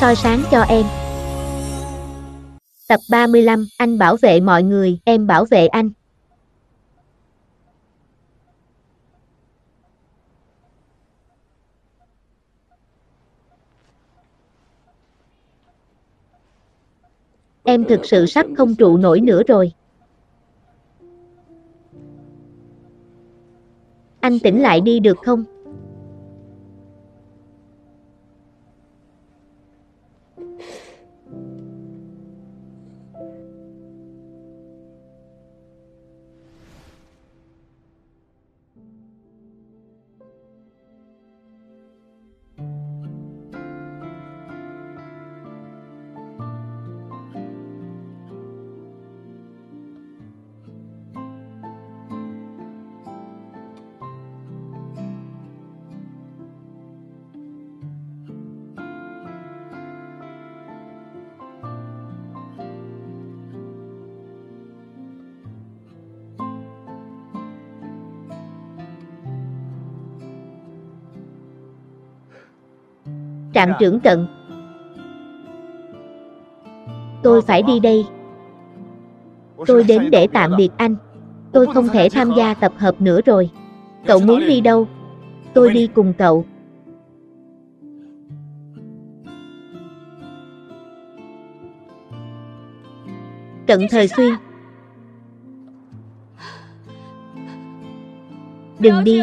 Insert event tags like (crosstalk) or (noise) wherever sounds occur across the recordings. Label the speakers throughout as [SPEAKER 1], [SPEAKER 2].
[SPEAKER 1] soi sáng cho em. Tập 35, anh bảo vệ mọi người, em bảo vệ anh. Em thực sự sắp không trụ nổi nữa rồi. Anh tỉnh lại đi được không? Trạm trưởng trận. Tôi phải đi đây, tôi đến để tạm biệt anh. Tôi không thể tham gia tập hợp nữa rồi. Cậu muốn đi đâu? Tôi đi cùng cậu. Trận thời xuyên. Đừng đi,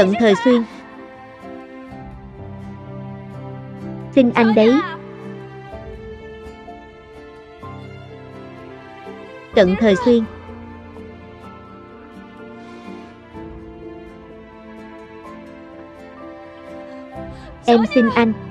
[SPEAKER 1] tận thời xuyên. Xin anh đấy, tận thời xuyên. Em xin anh.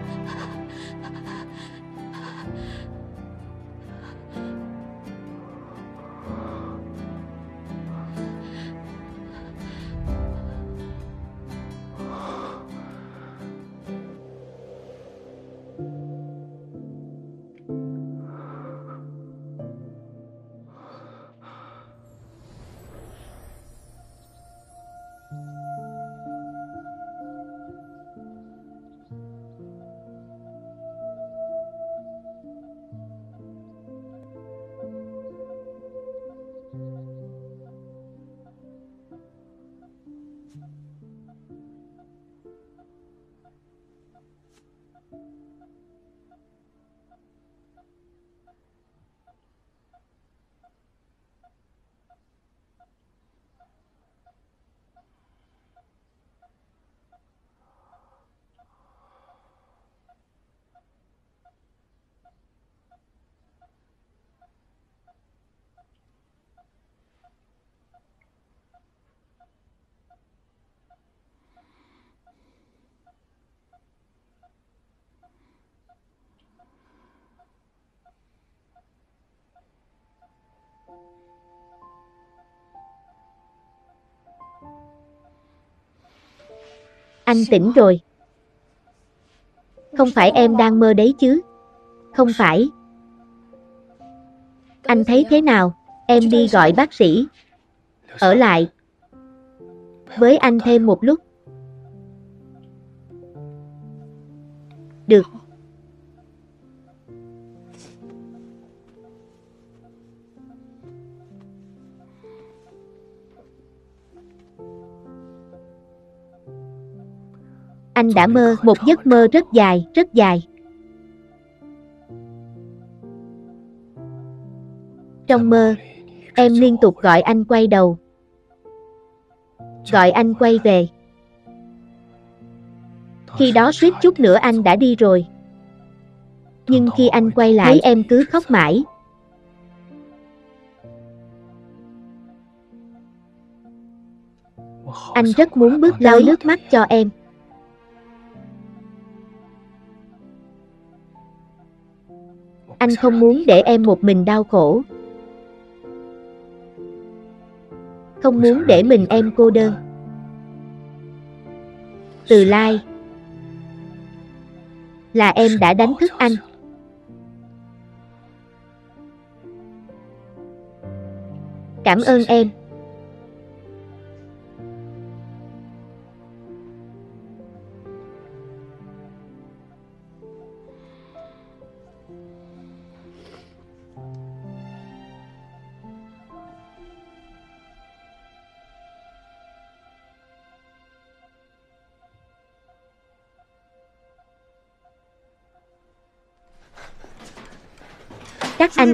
[SPEAKER 1] Anh tỉnh rồi. Không phải em đang mơ đấy chứ? Không phải. Anh thấy thế nào? Em đi gọi bác sĩ. Ở lại. Với anh thêm một lúc. Được. Anh đã mơ một giấc mơ rất dài, rất dài. Trong mơ, em liên tục gọi anh quay đầu. Gọi anh quay về. Khi đó suýt chút nữa anh đã đi rồi. Nhưng khi anh quay lại thấy em cứ khóc mãi. Anh rất muốn bước lau nước mắt cho em. Anh không muốn để em một mình đau khổ. Không muốn để mình em cô đơn. Từ lai là em đã đánh thức anh. Cảm ơn em.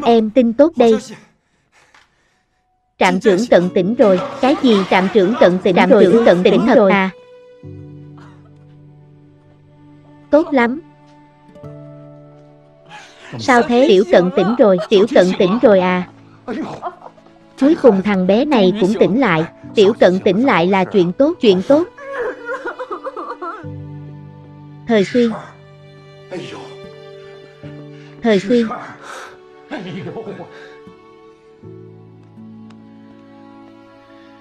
[SPEAKER 1] Em tin tốt đây. Trạm trưởng tận tỉnh rồi. Cái gì trạm trưởng tận tỉnh trạm trưởng tận tỉnh thật rồi à? Tốt lắm. Sao thế? Tiểu tận tỉnh rồi, tiểu tận tỉnh rồi à? Cuối cùng thằng bé này cũng tỉnh lại. Tiểu tận tỉnh lại là chuyện tốt, chuyện tốt. Thời xuyên. Thời xuyên.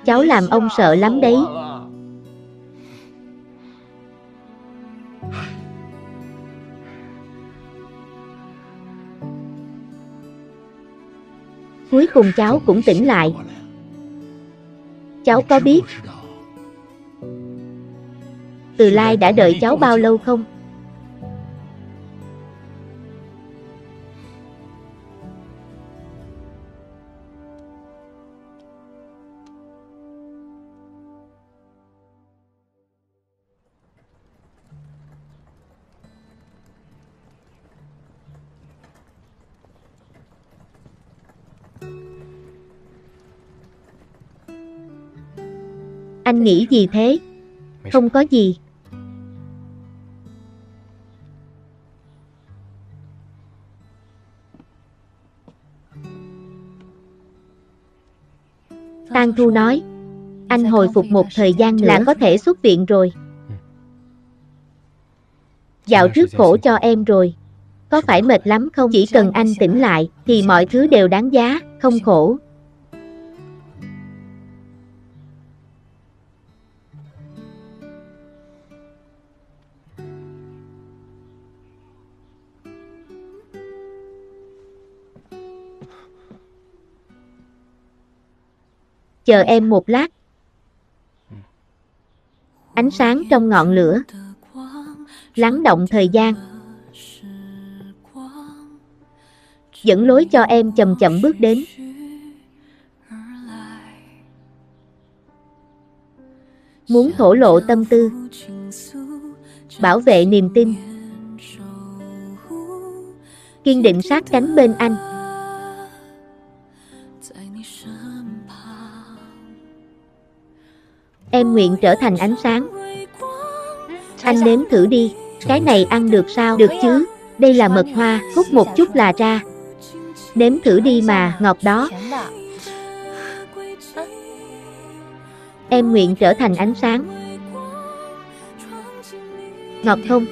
[SPEAKER 1] Cháu làm ông sợ lắm đấy. Cuối cùng cháu cũng tỉnh lại. Cháu có biết, Từ Lai đã đợi cháu bao lâu không? Anh nghĩ gì thế? Không có gì. Tang Thu nói, anh hồi phục một thời gian là có thể xuất viện rồi. Dạo trước khổ cho em rồi. Có phải mệt lắm không? Chỉ cần anh tỉnh lại thì mọi thứ đều đáng giá, không khổ. Chờ em một lát. Ánh sáng trong ngọn lửa, lắng động thời gian, dẫn lối cho em chậm chậm bước đến. Muốn thổ lộ tâm tư, bảo vệ niềm tin, kiên định sát cánh bên anh. Em nguyện trở thành ánh sáng. Anh nếm thử đi, cái này ăn được sao? Được chứ, đây là mật hoa, hút một chút là ra. Nếm thử đi mà, ngọt đó. Em nguyện trở thành ánh sáng. Ngọt không?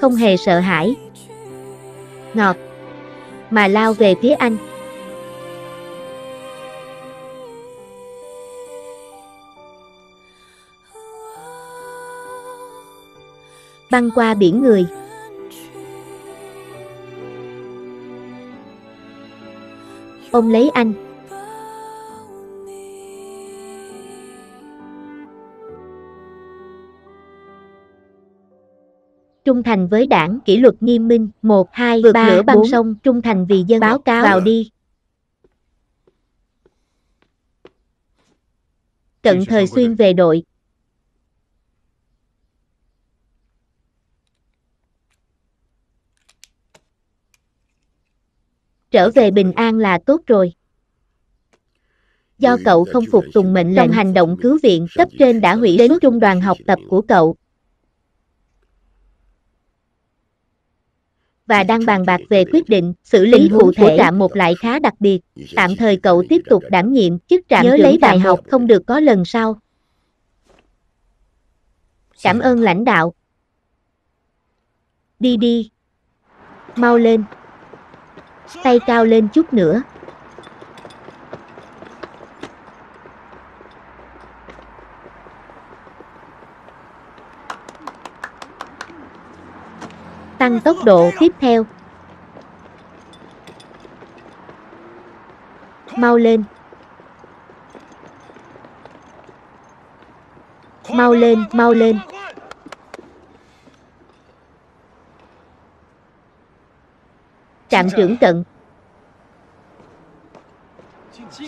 [SPEAKER 1] Không hề sợ hãi. Ngọt. Mà lao về phía anh. Băng qua biển người. Ông lấy anh. Trung thành với đảng, kỷ luật nghiêm minh, 1, 2, vượt lửa băng sông, trung thành vì dân báo cáo vào đi. Cận thời xuyên về đội. Trở về bình an là tốt rồi. Do cậu không phục tùng mệnh lệnh hành động cứu viện, cấp trên đã hủy đến trung đoàn học tập của cậu. Và đang bàn bạc về quyết định xử lý cụ thể trạm một lại khá đặc biệt. Tạm thời cậu tiếp tục đảm nhiệm chức trạm Nhớ lấy bài học không được có lần sau. Cảm ơn lãnh đạo. Đi đi. Mau lên. Tay cao lên chút nữa. Tăng tốc độ tiếp theo. Mau lên. Mau lên, mau lên. Trạm trưởng cận.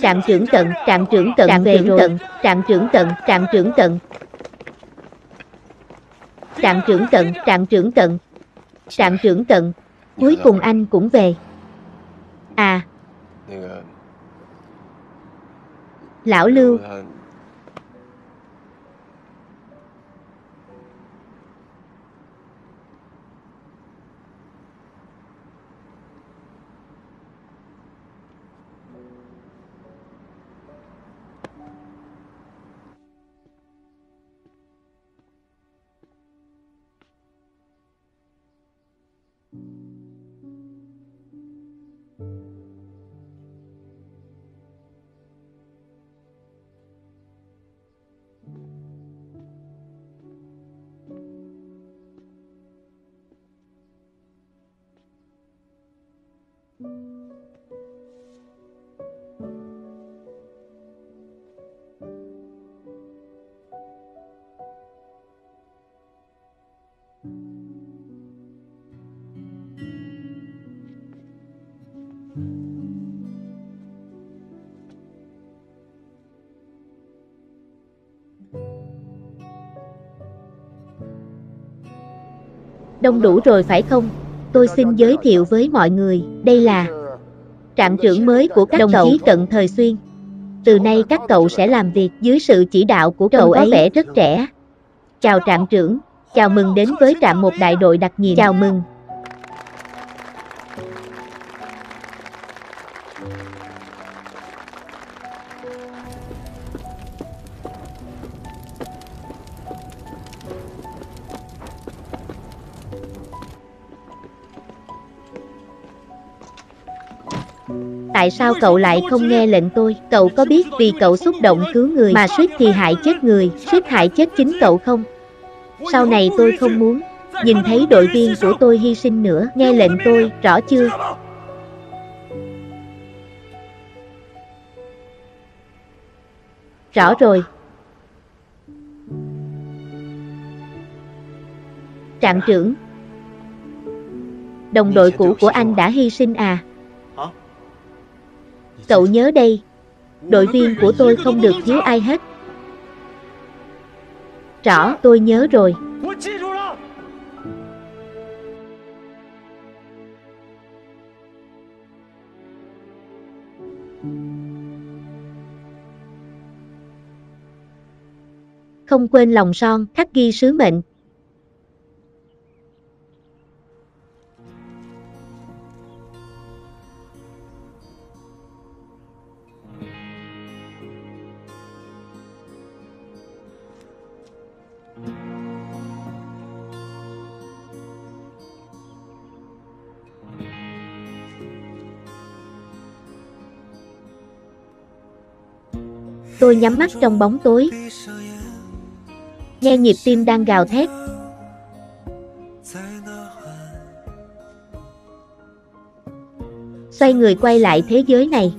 [SPEAKER 1] Trạm trưởng cận, trạm trưởng cận trạm về rồi. Trạm trưởng cận, trạm trưởng cận. Trạm trưởng cận, trạm trưởng cận. Trạm trưởng cận. Cuối cùng anh cũng về. À. Lão Lưu. Đông đủ rồi phải không? Tôi xin giới thiệu với mọi người, đây là trạm trưởng mới của các đồng chí cận thời xuyên. Từ nay các cậu sẽ làm việc dưới sự chỉ đạo của cậu ấy vẻ rất trẻ. Chào trạm trưởng, chào mừng đến với trạm một đại đội đặc nhiệm. Chào mừng. Tại sao cậu lại không nghe lệnh tôi? Cậu có biết vì cậu xúc động cứu người mà suýt thì hại chết người, suýt hại chết chính cậu không? Sau này tôi không muốn nhìn thấy đội viên của tôi hy sinh nữa. Nghe lệnh tôi, rõ chưa? Rõ rồi. Trạm trưởng Đồng đội cũ của anh đã hy sinh à? Cậu nhớ đây, đội viên của tôi không được thiếu ai hết. Rõ, tôi nhớ rồi. Không quên lòng son, khắc ghi sứ mệnh. Tôi nhắm mắt trong bóng tối. Nghe nhịp tim đang gào thét. Xoay người quay lại thế giới này.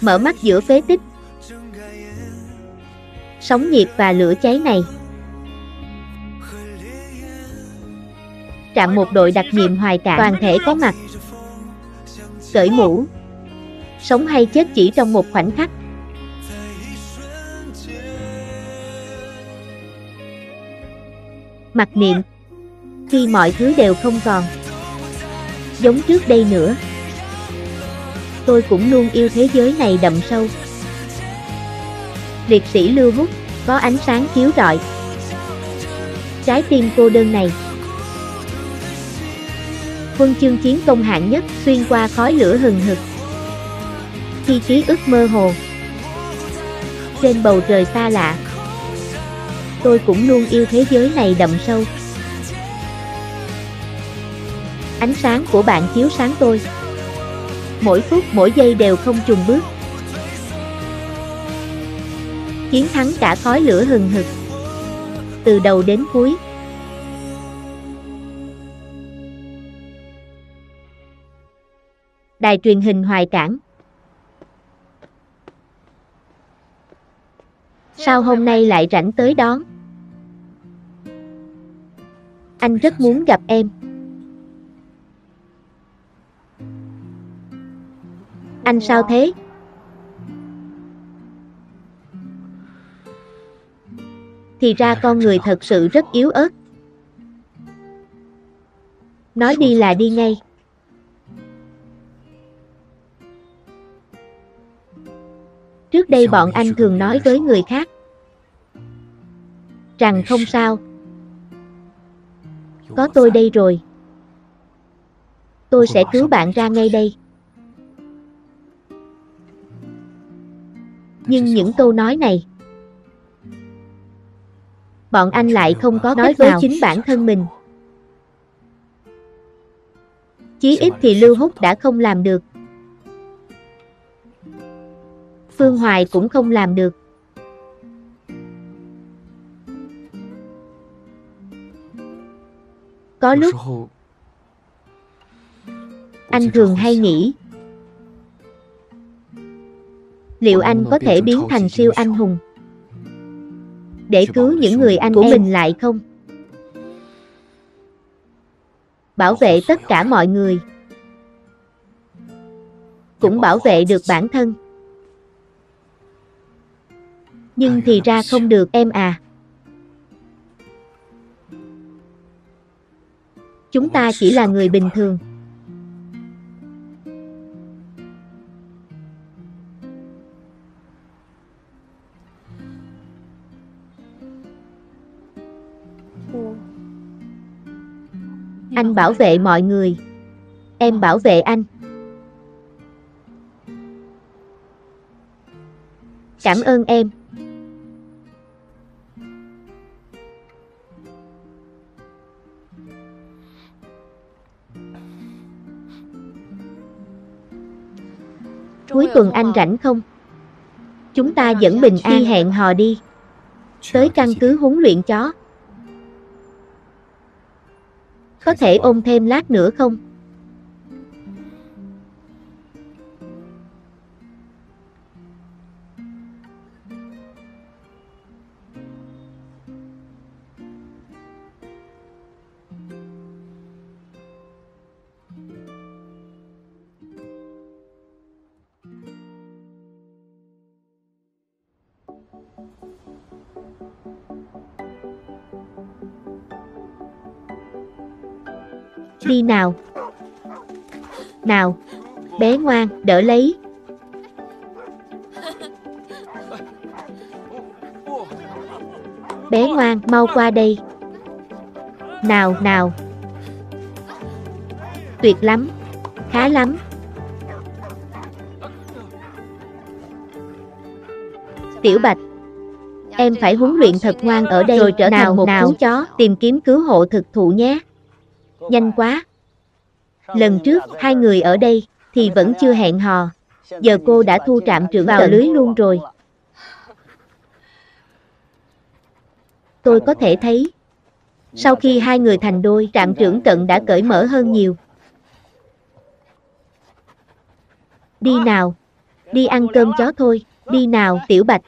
[SPEAKER 1] Mở mắt giữa phế tích. Sóng nhiệt và lửa cháy này. trạm một đội đặc nhiệm hoài cảm toàn thể có mặt. Cởi mũ. Sống hay chết chỉ trong một khoảnh khắc. Mặc niệm. Khi mọi thứ đều không còn. Giống trước đây nữa. Tôi cũng luôn yêu thế giới này đậm sâu. Liệt sĩ Lưu Hút, có ánh sáng chiếu rọi. Trái tim cô đơn này. Huân chương chiến công hạng nhất, xuyên qua khói lửa hừng hực. Khi ký ức mơ hồ. Trên bầu trời xa lạ. Tôi cũng luôn yêu thế giới này đậm sâu. Ánh sáng của bạn chiếu sáng tôi. Mỗi phút, mỗi giây đều không trùng bước. Chiến thắng cả khói lửa hừng hực. Từ đầu đến cuối. Đài truyền hình Hoài Cảng Sao hôm nay lại rảnh tới đón? Anh rất muốn gặp em. Anh sao thế? Thì ra con người thật sự rất yếu ớt. Nói đi là đi ngay. Trước đây bọn anh thường nói với người khác. Rằng không sao, có tôi đây rồi. Tôi sẽ cứu bạn ra ngay đây. Nhưng những câu nói này, bọn anh lại không có nói với chính bản thân mình. Chí ít thì Lưu Húc đã không làm được. Phương Hoài cũng không làm được. Có lúc anh thường hay nghĩ liệu anh có thể biến thành siêu anh hùng? Để cứu những người anh của mình lại không? Bảo vệ tất cả mọi người. Cũng bảo vệ được bản thân. Nhưng thì ra không được em à. Chúng ta chỉ là người bình thường. Anh bảo vệ mọi người. Em bảo vệ anh. Cảm ơn em. Tuần anh rảnh không? Chúng ta dẫn Bình An hẹn hò đi. Tới căn cứ huấn luyện chó. Có thể ôm thêm lát nữa không? Đi nào. Nào. Bé ngoan, đỡ lấy. Bé ngoan, mau qua đây. Nào, nào. Tuyệt lắm. Khá lắm. Tiểu Bạch. Em phải huấn luyện thật ngoan ở đây rồi trở thành một chú chó tìm kiếm cứu hộ thực thụ nhé. Nhanh quá. Lần trước, hai người ở đây, thì vẫn chưa hẹn hò. Giờ cô đã thu trạm trưởng vào lưới luôn rồi. tôi có thể thấy. Sau khi hai người thành đôi, trạm trưởng cận đã cởi mở hơn nhiều. Đi nào, đi ăn cơm chó thôi, đi nào, tiểu bạch.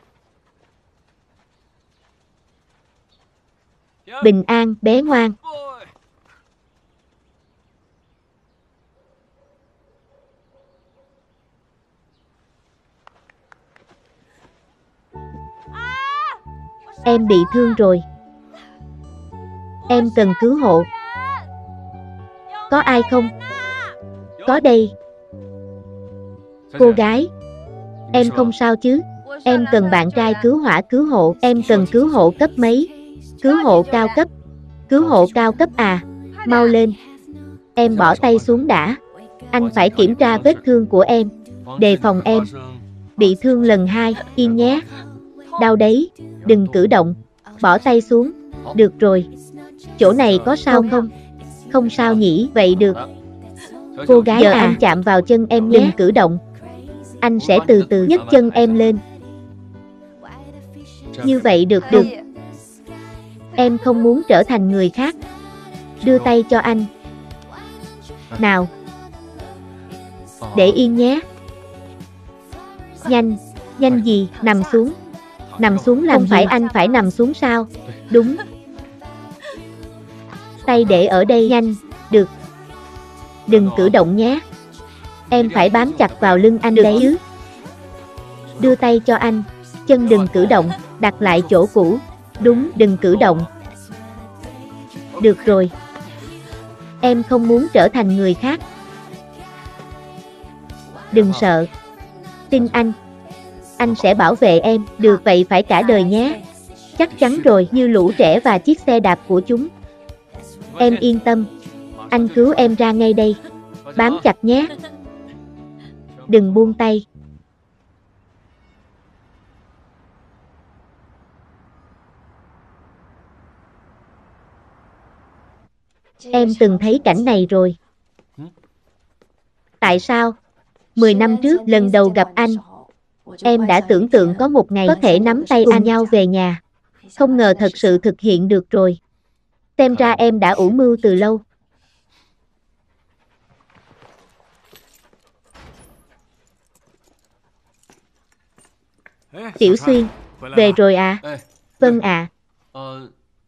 [SPEAKER 1] Bình an, bé ngoan. Em bị thương rồi. Em cần cứu hộ. Có ai không? Có đây. Cô gái. Em không sao chứ? Em cần bạn trai cứu hỏa cứu hộ. Em cần cứu hộ cấp mấy? Cứu hộ cao cấp. Cứu hộ cao cấp à? Mau lên. Em bỏ tay xuống đã. Anh phải kiểm tra vết thương của em. Đề phòng em. Bị thương lần hai, yên nhé. Đau đấy, đừng cử động. Bỏ tay xuống. Được rồi. Chỗ này có sao không? Không sao nhỉ, vậy được. Cô gái giờ anh chạm vào chân em nhé. Đừng cử động. Anh sẽ từ từ nhấc chân em lên. Như vậy được được. Em không muốn trở thành người khác. Đưa tay cho anh. Nào. Để yên nhé. Nhanh, nhanh gì, nằm xuống. Nằm xuống làm phải anh phải nằm xuống sao? Đúng. Tay để ở đây nhanh, được. Đừng cử động nhé. Em phải bám chặt vào lưng anh đấy chứ. Đưa tay cho anh, chân đừng cử động, đặt lại chỗ cũ. Đúng, đừng cử động. Được rồi. Em không muốn trở thành người khác. Đừng sợ. Tin anh. Anh sẽ bảo vệ em, được vậy phải cả đời nhé. Chắc chắn rồi, như lũ trẻ và chiếc xe đạp của chúng. Em yên tâm. Anh cứu em ra ngay đây. Bám chặt nhé. Đừng buông tay. Em từng thấy cảnh này rồi. Tại sao? Mười năm trước lần đầu gặp anh, em đã tưởng tượng có một ngày có thể nắm tay anh nhau về nhà. Không ngờ thật sự thực hiện được rồi. Xem ra em đã ủ mưu từ lâu. Tiểu Xuyên, về rồi à? Vâng ạ.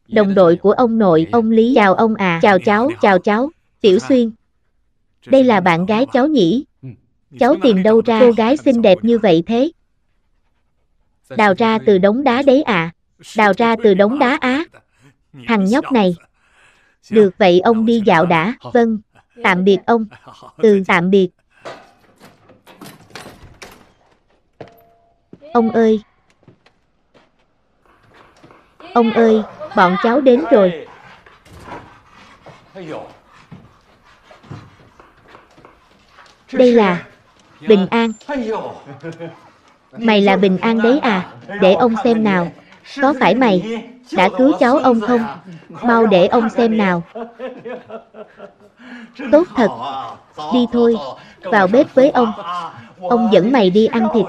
[SPEAKER 1] Đồng đội của ông nội, ông Lý, chào ông à, chào cháu, chào cháu, Tiểu Xuyên. Đây là bạn gái cháu nhỉ? Cháu tìm đâu ra cô gái xinh đẹp như vậy thế? Đào ra từ đống đá đấy à? Đào ra từ đống đá á? Thằng nhóc này. Được vậy ông đi dạo đã, vâng. Tạm biệt ông. (laughs) Ừ, tạm biệt. Ông ơi. Ông ơi, bọn cháu đến rồi. Đây là Bình An. Mày là Bình An đấy à? Để ông xem nào. Có phải mày đã cứu cháu ông không? Mau để ông xem nào. Tốt thật. Đi thôi, vào bếp với ông. Ông dẫn mày đi ăn thịt.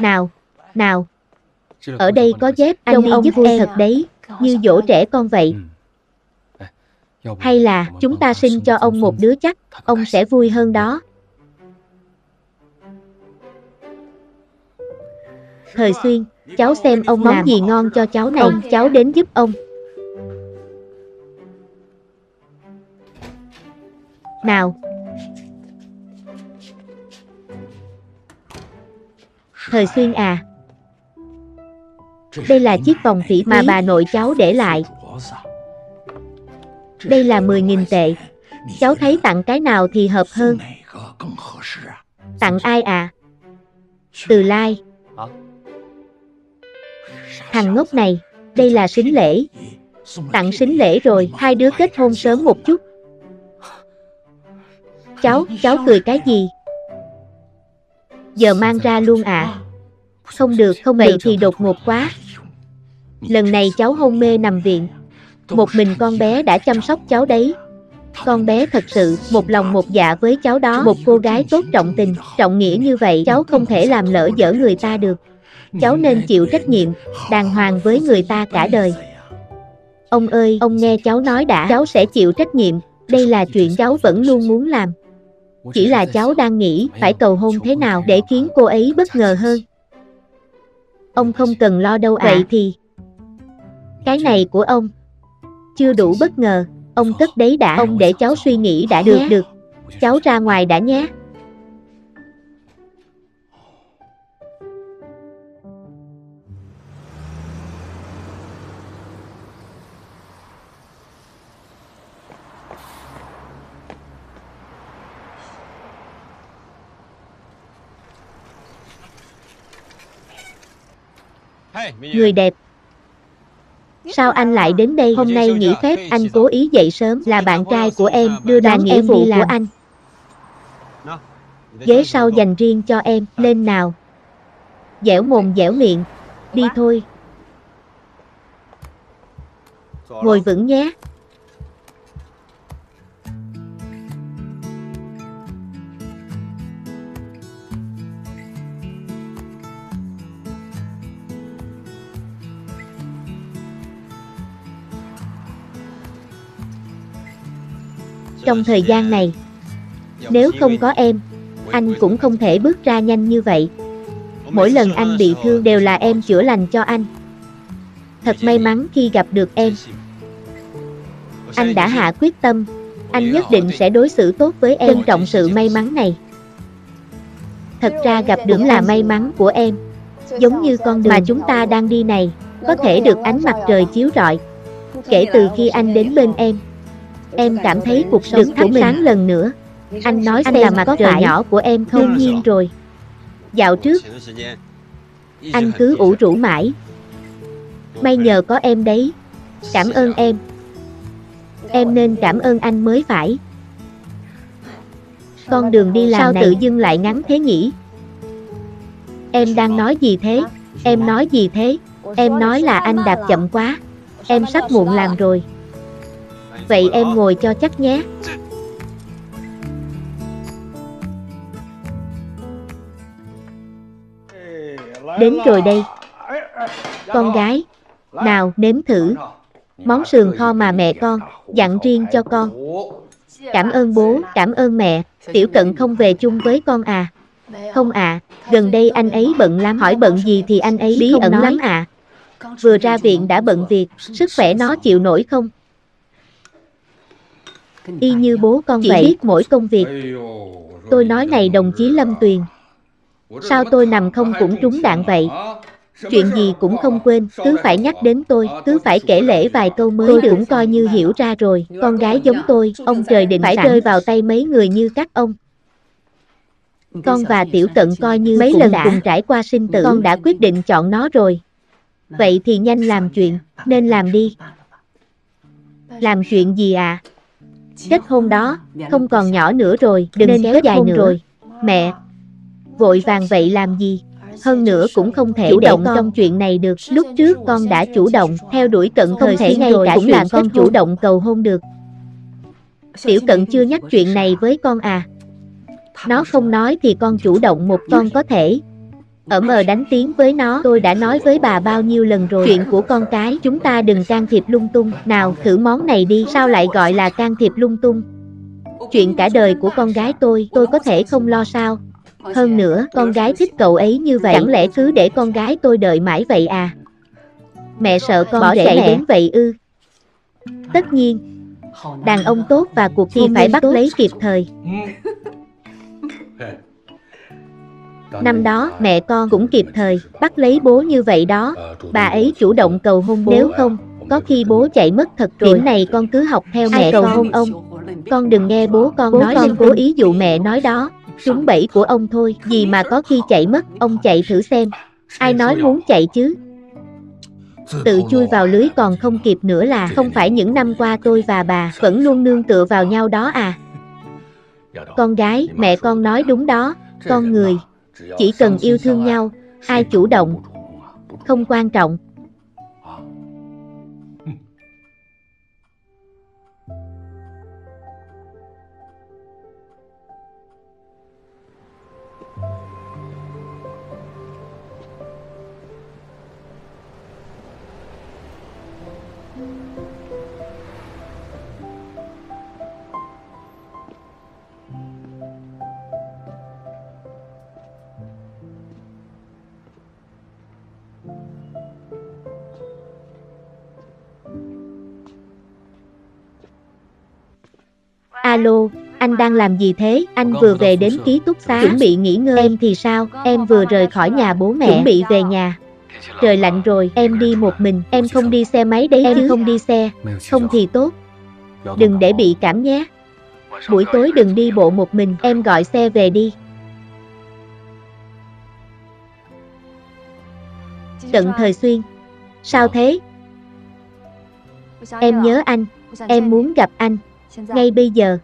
[SPEAKER 1] Nào, nào. Ở đây có dép anh đi giúp em thật đấy, như dỗ trẻ con vậy. Hay là chúng ta sinh cho ông một đứa chắc, ông sẽ vui hơn đó. Thời xuyên, cháu xem ông món gì ngon cho cháu này, cháu đến giúp ông. Nào. Thời xuyên à. Đây là chiếc vòng phỉ mà bà nội cháu để lại. Đây là 10.000 tệ. Cháu thấy tặng cái nào thì hợp hơn. Tặng ai à? Từ Lai. Thằng ngốc này, đây là sính lễ. Tặng sính lễ rồi, hai đứa kết hôn sớm một chút. Cháu, cháu cười cái gì? Giờ mang ra luôn ạ. À. Không được, không vậy thì đột ngột quá. Lần này cháu hôn mê nằm viện. Một mình con bé đã chăm sóc cháu đấy. Con bé thật sự một lòng một dạ với cháu đó, một cô gái tốt trọng tình, trọng nghĩa như vậy, cháu không thể làm lỡ dở người ta được. Cháu nên chịu trách nhiệm, đàng hoàng với người ta cả đời. Ông ơi, ông nghe cháu nói đã, cháu sẽ chịu trách nhiệm, đây là chuyện cháu vẫn luôn muốn làm. Chỉ là cháu đang nghĩ phải cầu hôn thế nào để khiến cô ấy bất ngờ hơn. Ông không cần lo đâu à. Vậy thì, cái này của ông, chưa đủ bất ngờ, ông cất đấy đã, ông để cháu suy nghĩ đã được được. Cháu ra ngoài đã nhé. Người đẹp. Sao anh lại đến đây? Hôm nay nghỉ phép anh cố ý dậy sớm là bạn trai của em đưa đón nghĩa vụ của anh. Ghế sau dành riêng cho em, lên nào. Dẻo mồm dẻo miệng, đi thôi. Ngồi vững nhé. Trong thời gian này, nếu không có em, anh cũng không thể bước ra nhanh như vậy. Mỗi lần anh bị thương đều là em chữa lành cho anh. Thật may mắn khi gặp được em. Anh đã hạ quyết tâm, anh nhất định sẽ đối xử tốt với em, trân trọng sự may mắn này. Thật ra gặp được là may mắn của em. Giống như con đường mà chúng ta đang đi này, có thể được ánh mặt trời chiếu rọi. Kể từ khi anh đến bên em, em cảm thấy cuộc sống được thắp sáng lần nữa. Anh nói anh là mặt có trời nhỏ của em không? Nhiên rồi. Dạo trước, anh cứ ủ rũ mãi. May nhờ có em đấy. Cảm ơn em. Em nên cảm ơn anh mới phải. Con đường đi làm Sao này tự dưng lại ngắn thế nhỉ? Em đang nói gì thế? Em nói gì thế? Em nói là anh đạp chậm quá. Em sắp muộn làm rồi. Vậy em ngồi cho chắc nhé. Đến rồi đây. Con gái, nào nếm thử. Món sườn kho mà mẹ con, dặn riêng cho con. Cảm ơn bố, cảm ơn mẹ, tiểu cận không về chung với con à. Không à, gần đây anh ấy bận lắm, hỏi bận gì thì anh ấy bí ẩn lắm à. Vừa ra viện đã bận việc, sức khỏe nó chịu nổi không? Y như bố con Chỉ vậy. biết mỗi công việc. Tôi nói này đồng chí Lâm Tuyền. Sao tôi nằm không cũng trúng đạn vậy? Chuyện gì cũng không quên, cứ phải nhắc đến tôi, cứ phải kể lễ vài câu mới tôi cũng coi như hiểu ra rồi. Con gái giống tôi, ông trời định phải rơi vào tay mấy người như các ông. Con và Tiểu Cận coi như mấy lần đã. cùng trải qua sinh tử, con đã quyết định chọn nó rồi. Vậy thì nhanh làm chuyện, nên làm đi. Làm chuyện gì à? Kết hôn đó, không còn nhỏ nữa rồi, đừng nên kéo dài nữa. rồi. Mẹ, vội vàng vậy làm gì? Hơn nữa cũng không thể chủ động trong chuyện này được. Lúc trước con đã chủ động, theo đuổi cận không thể ngay cả cũng là con chủ động cầu hôn được. Tiểu cận chưa nhắc chuyện này với con à? Nó không nói thì con chủ động một con có thể, ở mờ đánh tiếng với nó, tôi đã nói với bà bao nhiêu lần rồi, chuyện của con cái, chúng ta đừng can thiệp lung tung, nào, thử món này đi, sao lại gọi là can thiệp lung tung? Chuyện cả đời của con gái tôi, tôi có thể không lo sao? Hơn nữa, con gái thích cậu ấy như vậy, chẳng lẽ cứ để con gái tôi đợi mãi vậy à? Mẹ sợ con bỏ chạy đến vậy ư? Tất nhiên, đàn ông tốt và cuộc thi phải bắt lấy kịp thời. (laughs) Năm đó, mẹ con cũng kịp thời, bắt lấy bố như vậy đó. Bà ấy chủ động cầu hôn bố. Nếu không, có khi bố chạy mất thật rồi. Điểm này con cứ học theo mẹ cầu hôn ông. Con đừng nghe bố con bố nói con cố ý dụ mẹ nói đó. Trúng bẫy của ông thôi, gì mà có khi chạy mất, ông chạy thử xem. Ai nói muốn chạy chứ? Tự chui vào lưới còn không kịp nữa là không phải những năm qua tôi và bà vẫn luôn nương tựa vào nhau đó à. Con gái, mẹ con nói đúng đó, con người, chỉ cần yêu thương nhau, ai chủ động, không quan trọng. Alo, anh đang làm gì thế? Anh vừa về đến ký túc xá, chuẩn bị nghỉ ngơi. Em thì sao? Em vừa rời khỏi nhà bố mẹ, chuẩn bị về nhà. Trời lạnh rồi, em đi một mình, em không đi xe máy đấy em không đi xe, không thì tốt, đừng để bị cảm nhé. Buổi tối đừng đi bộ một mình, em gọi xe về đi. Trận thời xuyên. Sao thế? Em nhớ anh, em muốn gặp anh, ngay bây giờ.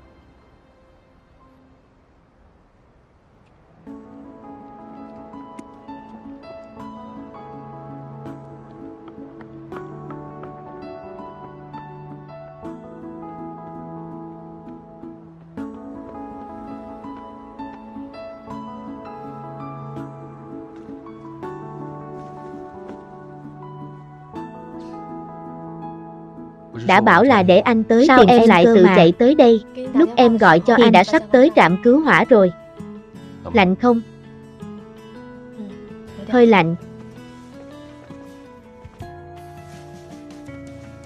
[SPEAKER 1] Đã bảo là để anh tới
[SPEAKER 2] Sao
[SPEAKER 1] tìm
[SPEAKER 2] em
[SPEAKER 1] em lại tự
[SPEAKER 2] mà?
[SPEAKER 1] chạy tới đây. Lúc em gọi cho
[SPEAKER 2] thì
[SPEAKER 1] anh đã sắp tới trạm cứu hỏa rồi. Lạnh không? Hơi lạnh.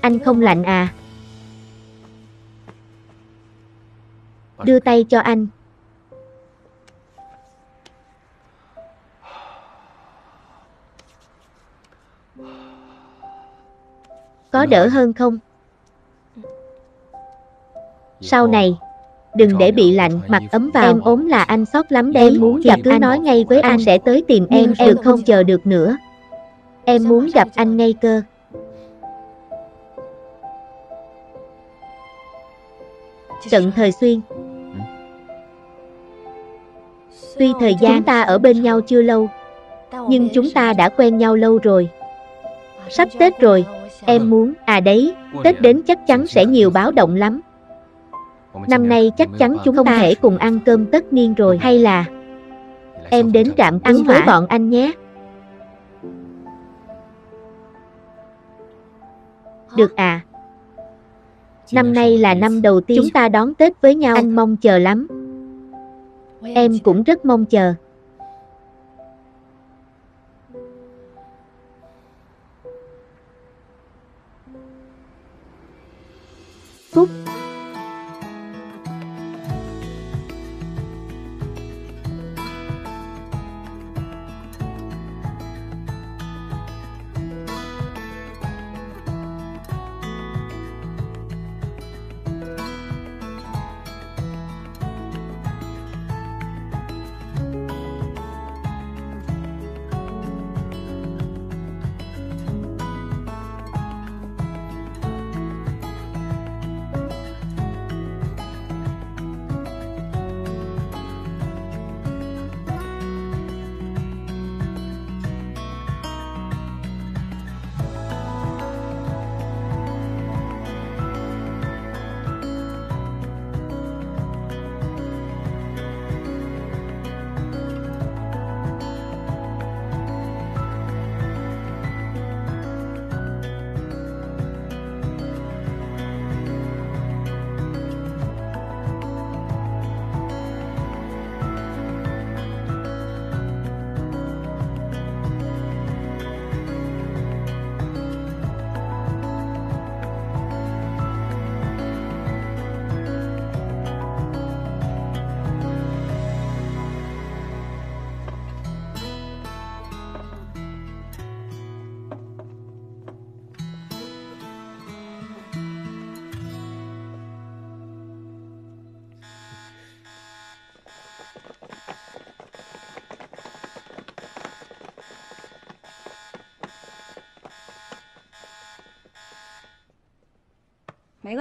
[SPEAKER 1] Anh không lạnh à? Đưa tay cho anh. Có đỡ hơn không? Sau này, đừng để bị lạnh, mặc ấm vào. Em ốm là anh sót lắm đấy. Em muốn gặp cứ nói ngay với anh sẽ tới tìm em, em không chờ được nữa. Em muốn gặp anh ngay cơ. Trận thời xuyên. Tuy thời gian chúng ta ở bên nhau chưa lâu, nhưng chúng ta đã quen nhau lâu rồi. Sắp Tết rồi, em muốn, à đấy, Tết đến chắc chắn sẽ nhiều báo động lắm. Năm nay chắc chắn chúng không thể cùng ăn cơm tất niên rồi hay là em đến trạm ăn với bọn anh nhé. Được à, năm nay là năm đầu tiên chúng ta đón Tết với nhau. Anh mong chờ lắm, em cũng rất mong chờ. Phúc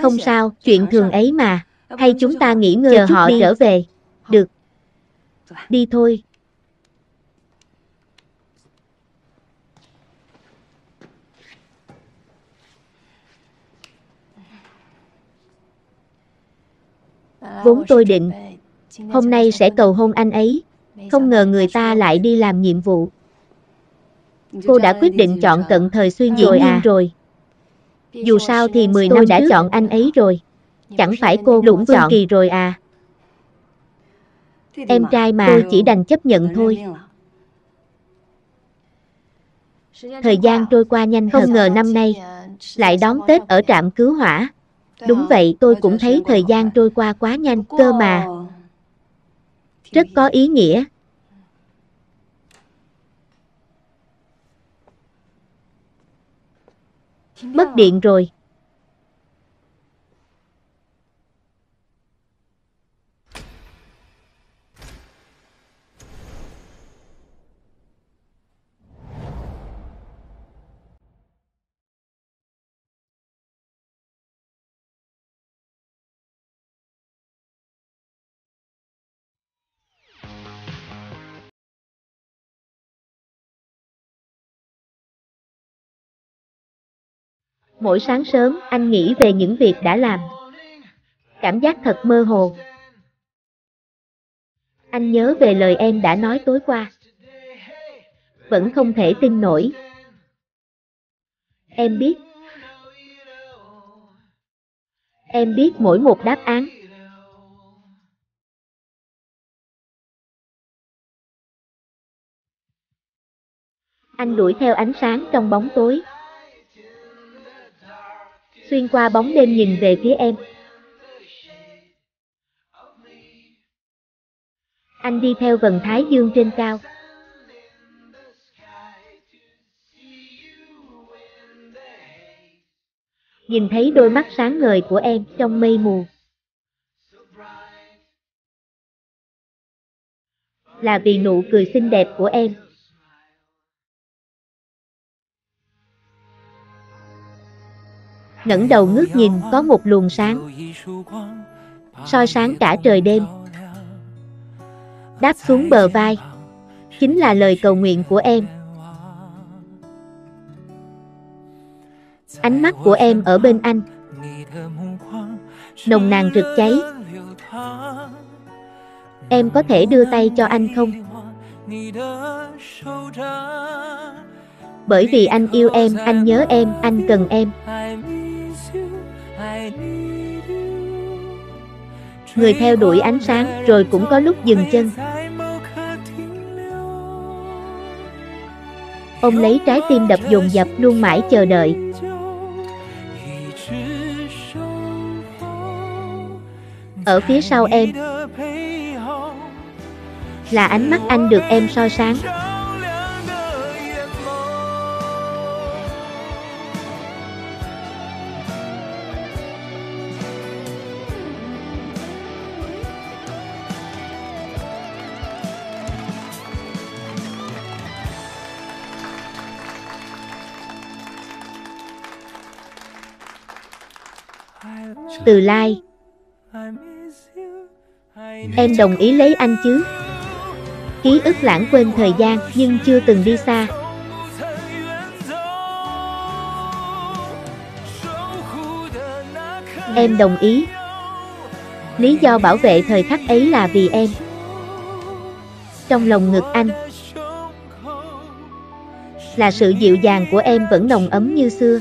[SPEAKER 1] Không sao, chuyện thường ấy mà. Hay chúng ta nghỉ ngơi chờ họ trở về. Được. Đi thôi. Vốn tôi định, hôm nay sẽ cầu hôn anh ấy. Không ngờ người ta lại đi làm nhiệm vụ. Cô đã quyết định chọn cận thời xuyên rồi à rồi. Dù sao thì 10 năm đã chọn anh ấy rồi, chẳng phải cô Lũng Phương Kỳ rồi à. Em trai mà tôi chỉ đành chấp nhận thôi. Thời gian trôi qua nhanh không ngờ năm nay lại đón Tết ở trạm cứu hỏa. Đúng vậy tôi cũng thấy thời gian trôi qua quá nhanh cơ mà. Rất có ý nghĩa. Mất điện rồi. Mỗi sáng sớm, anh nghĩ về những việc đã làm. Cảm giác thật mơ hồ. Anh nhớ về lời em đã nói tối qua. Vẫn không thể tin nổi. Em biết. Em biết mỗi một đáp án. Anh đuổi theo ánh sáng trong bóng tối xuyên qua bóng đêm nhìn về phía em. Anh đi theo vần thái dương trên cao. Nhìn thấy đôi mắt sáng ngời của em trong mây mù. Là vì nụ cười xinh đẹp của em. Ngẩng đầu ngước nhìn có một luồng sáng, soi sáng cả trời đêm. Đáp xuống bờ vai, chính là lời cầu nguyện của em. Ánh mắt của em ở bên anh, nồng nàn rực cháy. Em có thể đưa tay cho anh không? Bởi vì anh yêu em, anh nhớ em, anh cần em. Người theo đuổi ánh sáng, rồi cũng có lúc dừng chân. Ông lấy trái tim đập dồn dập luôn mãi chờ đợi. Ở phía sau em, là ánh mắt anh được em soi sáng. Từ Lai Em đồng ý lấy anh chứ? Ký ức lãng quên thời gian nhưng chưa từng đi xa. Em đồng ý. Lý do bảo vệ thời khắc ấy là vì em. Trong lòng ngực anh, là sự dịu dàng của em vẫn nồng ấm như xưa.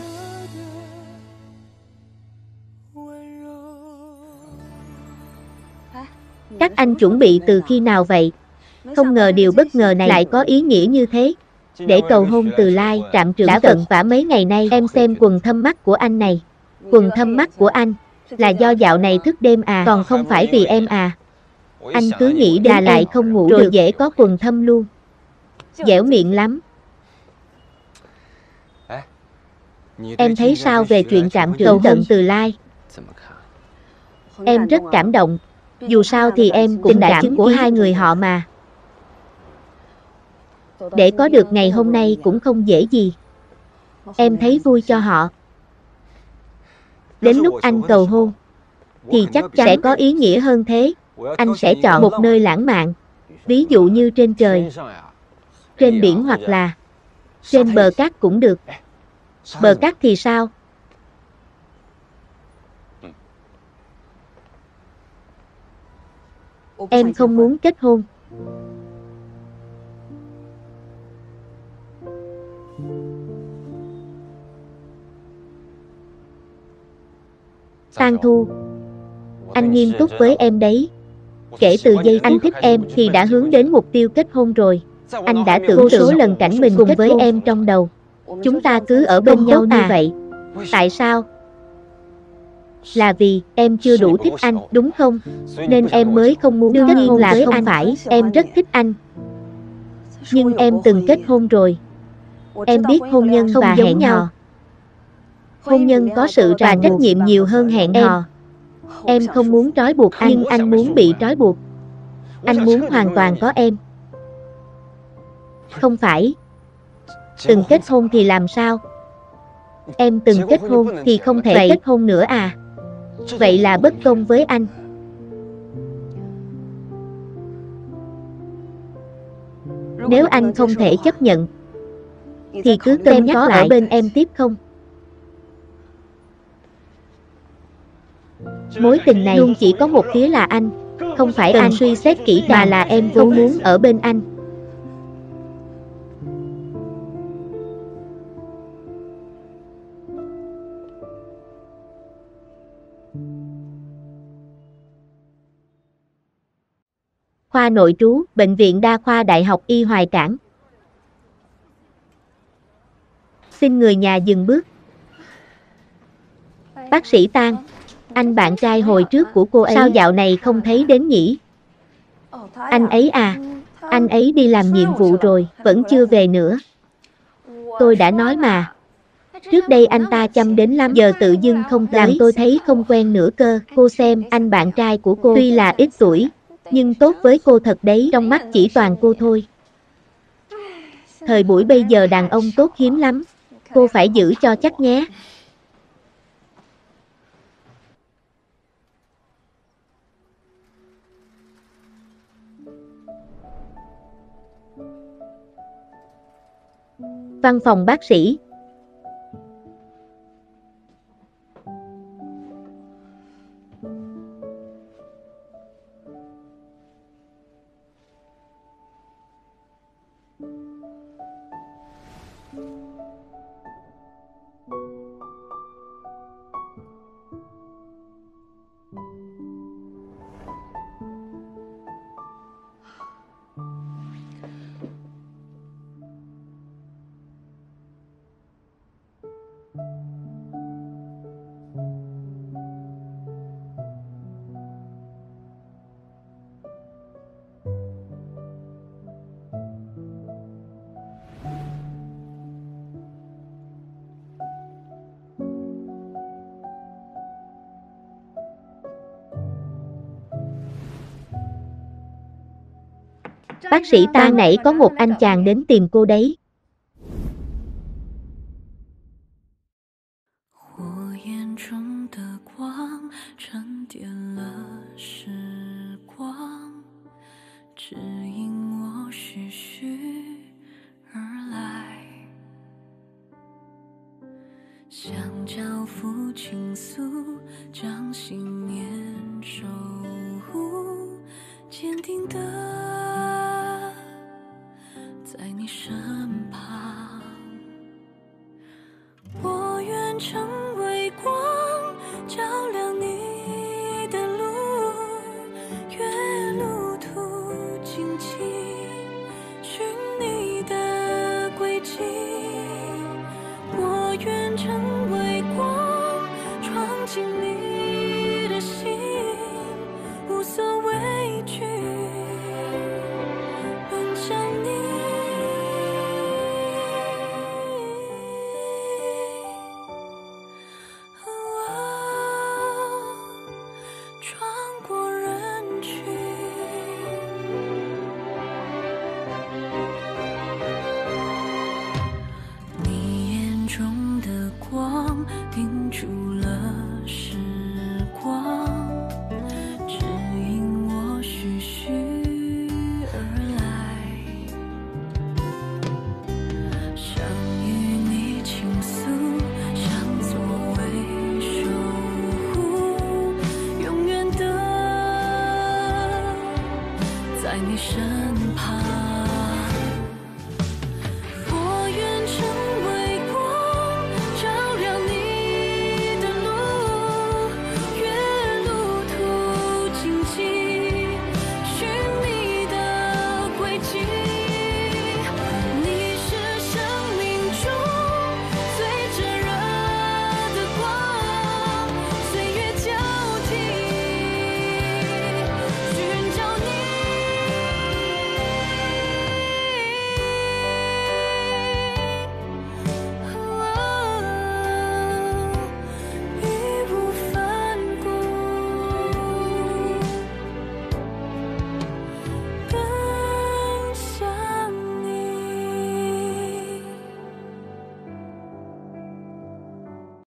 [SPEAKER 1] Các anh chuẩn bị từ khi nào vậy? Không ngờ điều bất ngờ này lại có ý nghĩa như thế. Để cầu hôn từ lai, trạm trưởng đã vận vả mấy ngày nay em xem quần thâm mắt của anh này. Quần thâm mắt của anh là do dạo này thức đêm à, còn không phải vì em à. Anh cứ nghĩ đà lại không ngủ rồi dễ có quần thâm luôn. Dẻo miệng lắm. Em thấy sao về chuyện trạm trưởng tận từ lai? Em rất cảm động, dù sao thì em cũng đã chứng của hai người họ mà. Để có được ngày hôm nay cũng không dễ gì. Em thấy vui cho họ. Đến lúc anh cầu hôn, thì chắc chắn sẽ có ý nghĩa hơn thế. Anh sẽ chọn một nơi lãng mạn, ví dụ như trên trời, trên biển hoặc là trên bờ cát cũng được. Bờ cát thì sao? Em không muốn kết hôn. Tang Thu, anh nghiêm túc với em đấy. Kể từ giây anh thích em thì đã hướng đến mục tiêu kết hôn rồi. Anh đã tưởng số lần cảnh mình cùng với em trong đầu. Chúng ta cứ ở bên nhau như vậy. Tại sao? Là vì em chưa đủ thích anh, đúng không? Nên em mới không muốn kết hôn là không phải, em rất thích anh. Nhưng em từng kết hôn rồi. Em biết hôn nhân và hẹn hò. Hôn nhân có sự và trách nhiệm nhiều hơn hẹn hò. Em không muốn trói buộc anh, nhưng anh muốn bị trói buộc. Anh muốn hoàn toàn có em. Không phải. Từng kết hôn thì làm sao? Em từng kết hôn thì không thể kết hôn nữa à? Vậy là bất công với anh. Nếu anh không thể chấp nhận, thì cứ cân nhắc lại ở bên em tiếp không? Mối tình này luôn chỉ có một phía là anh, không phải anh suy xét kỹ mà là em vốn muốn ở bên anh. Khoa nội trú, Bệnh viện Đa khoa Đại học Y Hoài Cảng. Xin người nhà dừng bước. Bác sĩ Tan, anh bạn trai hồi trước của cô ấy sao dạo này không thấy đến nhỉ? Anh ấy à, anh ấy đi làm nhiệm vụ rồi, vẫn chưa về nữa. Tôi đã nói mà. Trước đây anh ta chăm đến lắm giờ tự dưng không làm tôi thấy không quen nữa cơ. Cô xem, anh bạn trai của cô tuy là ít tuổi, nhưng tốt với cô thật đấy, trong mắt chỉ toàn cô thôi. Thời buổi bây giờ đàn ông tốt hiếm lắm, cô phải giữ cho chắc nhé. Văn phòng bác sĩ Bác sĩ ta nãy có một anh chàng đến tìm cô đấy.